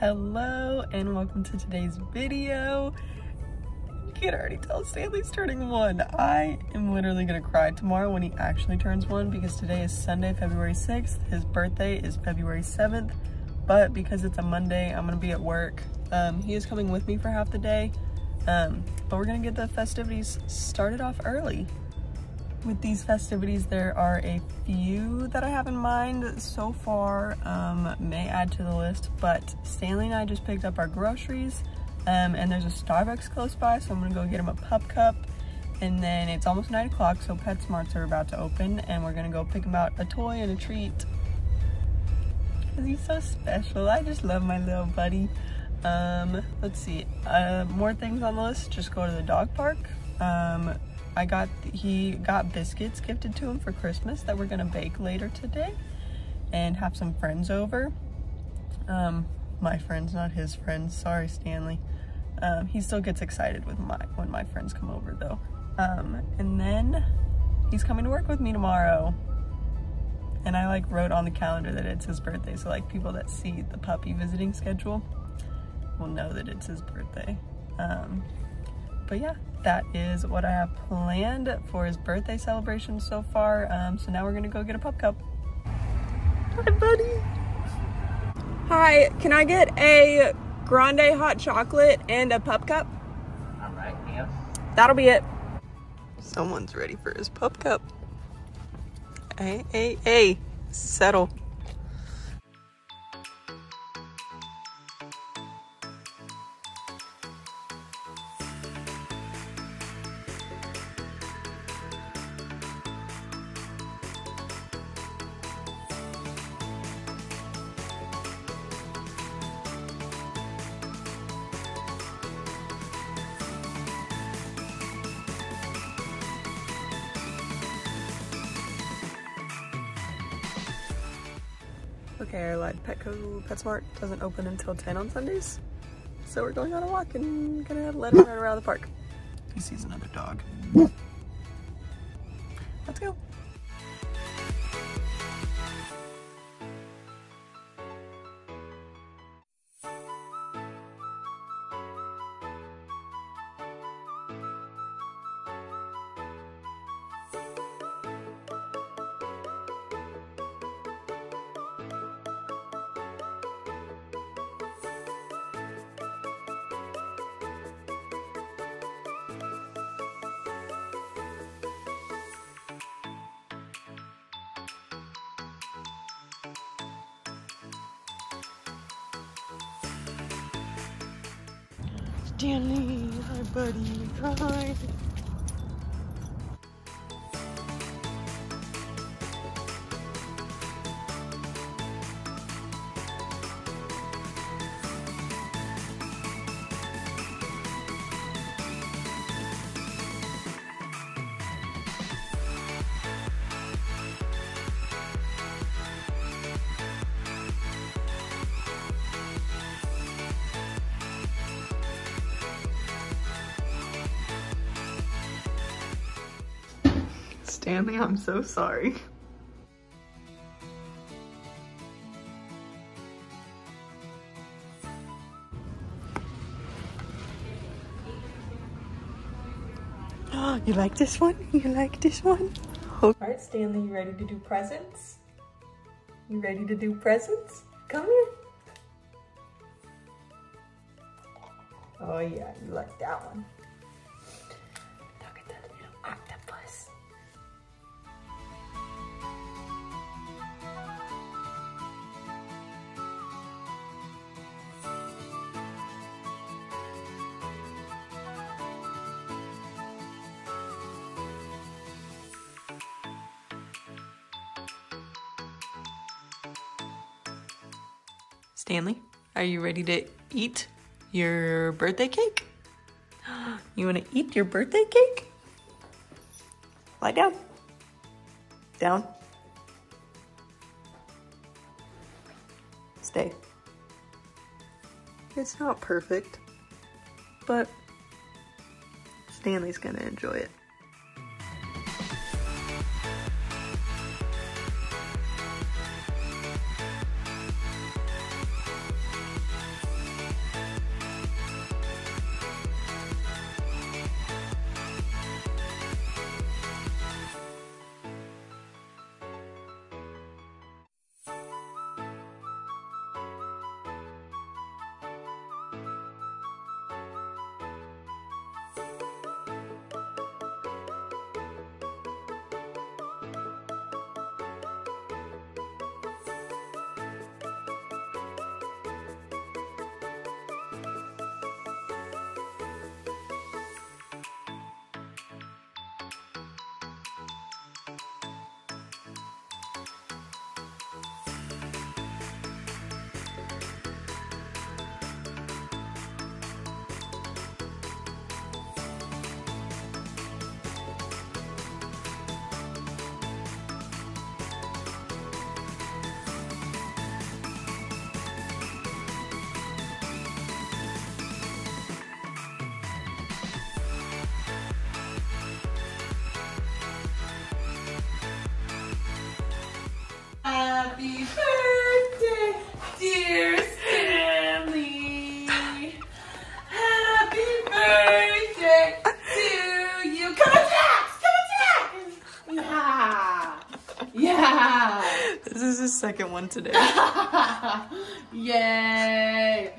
Hello and welcome to today's video. You can already tell StanLee's turning one. I am literally gonna cry tomorrow when he actually turns one because today is Sunday, February 6th. His birthday is February 7th, but because it's a Monday, I'm gonna be at work. Um, he is coming with me for half the day, um, but we're gonna get the festivities started off early with these festivities, there are a few that I have in mind so far, um, may add to the list, but StanLee and I just picked up our groceries um, and there's a Starbucks close by, so I'm gonna go get him a pup cup. And then it's almost nine o'clock, so PetSmarts are about to open and we're gonna go pick him out a toy and a treat. Cause he's so special. I just love my little buddy. Um, let's see, uh, more things on the list, just go to the dog park. Um, I got, he got biscuits gifted to him for Christmas that we're gonna bake later today and have some friends over. Um, my friends, not his friends. Sorry, StanLee. Um, he still gets excited with my when my friends come over though. Um, and then he's coming to work with me tomorrow. And I like wrote on the calendar that it's his birthday. So like people that see the puppy visiting schedule will know that it's his birthday. Um, but yeah, that is what I have planned for his birthday celebration so far. Um, so now we're gonna go get a pup cup. Hi, buddy. Hi, can I get a grande hot chocolate and a pup cup? All right, yes. That'll be it. Someone's ready for his pup cup. Hey, hey, hey, settle. Okay, I lied. Petco PetSmart doesn't open until 10 on Sundays. So we're going on a walk and gonna let him run around the park. He sees another dog. Let's go. StanLee, hi buddy, hi. StanLee, I'm so sorry. Oh, you like this one? You like this one? All right, StanLee, you ready to do presents? You ready to do presents? Come here. Oh yeah, you like that one. StanLee, are you ready to eat your birthday cake? You want to eat your birthday cake? Lie down. Down. Stay. It's not perfect, but StanLee's gonna enjoy it. Happy birthday, dear StanLee. Happy birthday to you. Come on, Jax! Come on, Jax! Yeah. Yeah. This is his second one today. Yay!